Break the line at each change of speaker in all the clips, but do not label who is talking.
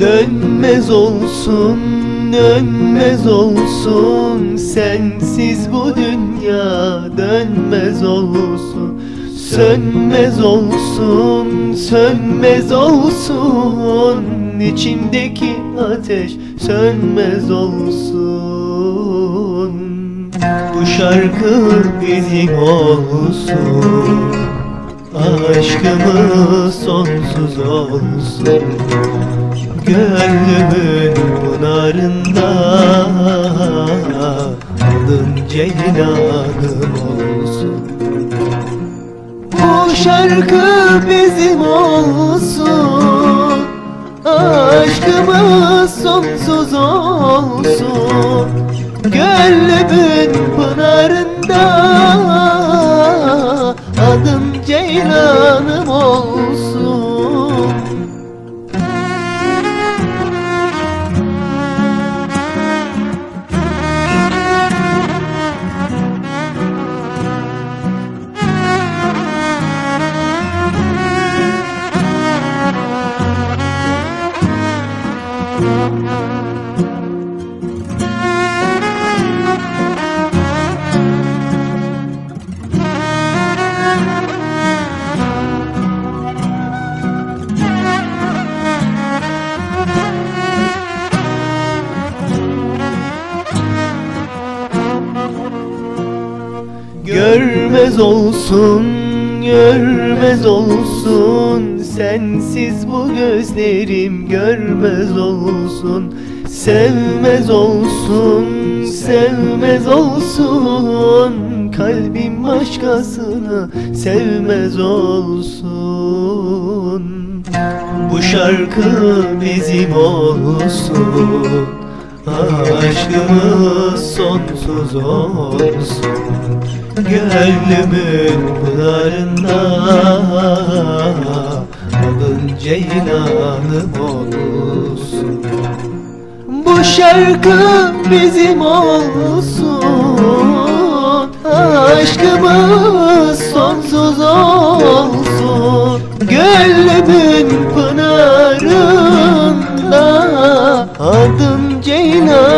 Dönmez olsun, dönmez olsun. Sensiz bu dünya dönmez olsun. Sönmez olsun, sönmez olsun. İçimdeki ateş sönmez olsun. Bu şarkı bizim olsun Aşkımız sonsuz olsun. Gönlümün pınarında Adın ceylanım olsun. Bu şarkı bizim olsun. Aşkımız sonsuz olsun. Gönlümün pınarında Adım ceylanım olsun Görmez olsun, görmez olsun. Sensiz bu gözlerim görmez olsun. Sevmez olsun, sevmez olsun. Kalbim başkasını sevmez olsun. Bu şarkı bizim olsun Aşkımız sonsuz olsun. Gönlümün pınarında Adın ceylanım olsun. Bu şarkı bizim olsun. Aşkımız sonsuz olsun. Gönlümün pınarında Adım ceylanım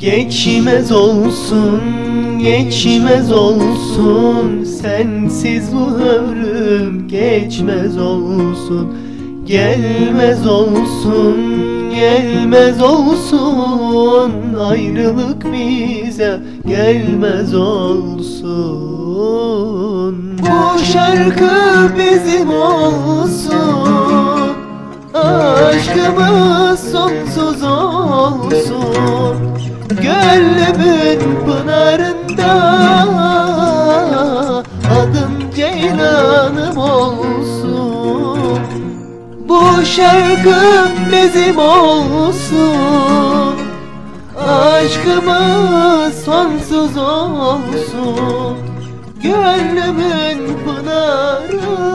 Geçmez olsun, geçmez olsun. Sensiz bu ömrüm geçmez olsun. Gelmez olsun, gelmez olsun. Ayrılık bize gelmez olsun. Bu şarkı bizim olsun. Aşkımız sonsuz olsun Gönlümün pınarında Adım ceylanım olsun. Bu şarkı bizim olsun. Aşkımız sonsuz olsun. Gönlümün Adım